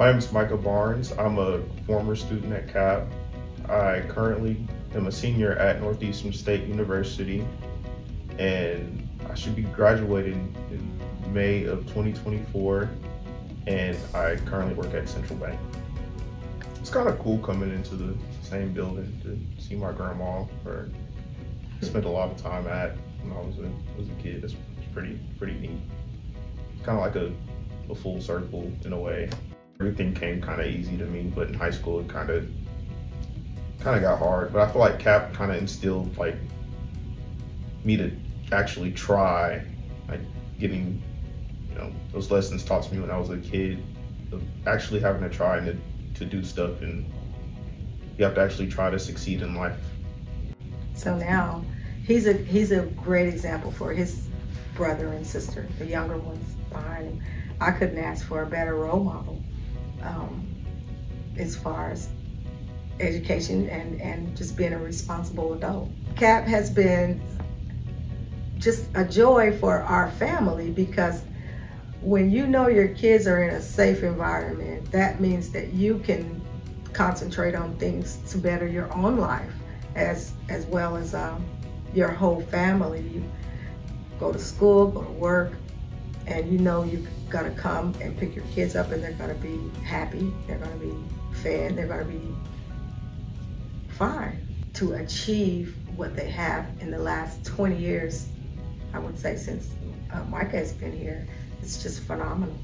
My name is MyCah Barnes. I'm a former student at CAP. I currently am a senior at Northeastern State University, and I should be graduating in May of 2024, and I currently work at Central Bank. It's kind of cool coming into the same building to see my grandma, or spent a lot of time at when I was a, was a kid. It's, it's pretty pretty neat. Kind of like a, a full circle in a way. Everything came kind of easy to me, but in high school it kind of kind of got hard. But I feel like Cap kind of instilled like me to actually try, like getting you know those lessons taught to me when I was a kid of actually having to try and to, to do stuff and you have to actually try to succeed in life. So now he's a he's a great example for his brother and sister, the younger ones behind him. I couldn't ask for a better role model um, as far as education and, and just being a responsible adult. CAP has been just a joy for our family because when you know your kids are in a safe environment, that means that you can concentrate on things to better your own life as as well as um, your whole family. You go to school, go to work, and you know you're gonna come and pick your kids up and they're gonna be happy, they're gonna be fed, they're gonna be fine. To achieve what they have in the last 20 years, I would say since uh, MyCah has been here, it's just phenomenal.